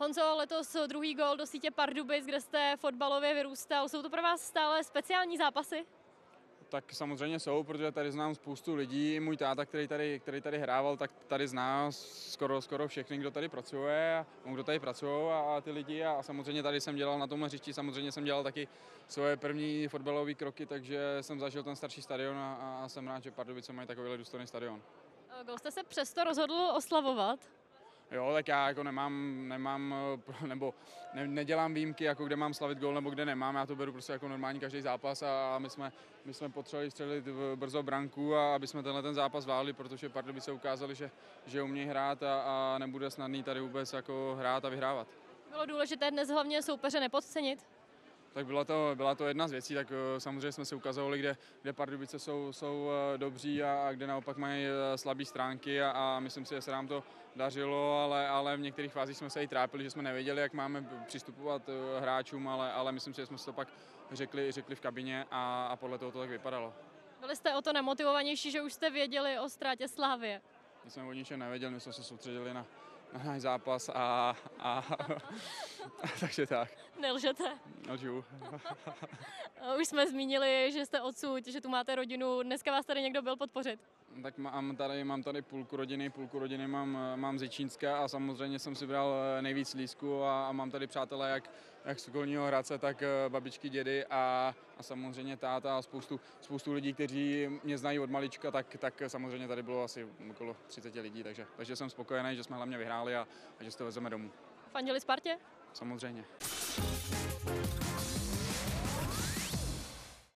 Honzo, letos druhý gol do sítě Pardubic, kde jste fotbalově vyrůstal. Jsou to pro vás stále speciální zápasy? Tak samozřejmě jsou, protože tady znám spoustu lidí. Můj táta, který tady, který tady hrával, tak tady zná skoro, skoro všechny, kdo tady pracuje, a kdo tady pracují a, a ty lidi. A samozřejmě tady jsem dělal na tom hřišti, samozřejmě jsem dělal taky svoje první fotbalové kroky, takže jsem zažil ten starší stadion a, a jsem rád, že Pardubice mají takovýhle důstojný stadion. Gol jste se přesto rozhodl oslavovat? Jo, tak já jako nemám, nemám nebo ne, nedělám výjimky, jako kde mám slavit gol nebo kde nemám, já to beru prostě jako normální každý zápas a my jsme, my jsme potřebovali střelit brzo branku a aby jsme tenhle ten zápas vládli, protože se ukázali, že, že umí hrát a, a nebude snadný tady vůbec jako hrát a vyhrávat. Bylo důležité dnes hlavně soupeře nepodcenit? Tak byla to, byla to jedna z věcí, tak eh, samozřejmě jsme se ukazovali, kde, kde Pardubice jsou, jsou eh, dobří a, a kde naopak mají eh, slabé stránky a, a myslím si, že se nám to dařilo, ale, ale v některých fázích jsme se i trápili, že jsme nevěděli, jak máme přistupovat hráčům, ale, ale myslím si, že jsme si to pak řekli, řekli v kabině a, a podle toho to tak vypadalo. Byli jste o to nemotivovanější, že už jste věděli o ztrátě Slávě? My jsme o ničem nevěděli, my jsme se soustředili na, na náš zápas a, a takže tak. Nelžete? Nelžu. Už jsme zmínili, že jste odsud, že tu máte rodinu. Dneska vás tady někdo byl podpořit? Tak mám tady, mám tady půlku rodiny, půlku rodiny mám, mám z Čínska a samozřejmě jsem si bral eh, nejvíc lísku a, a mám tady přátelé jak, jak z okolního Hradce, tak eh, babičky, dědy a, a samozřejmě táta a spoustu, spoustu lidí, kteří mě znají od malička, tak, tak samozřejmě tady bylo asi okolo 30 lidí, takže, takže jsem spokojený, že jsme hlavně vyhráli a, a že si to vezeme domů. Fandili Spartě? Samozřejmě.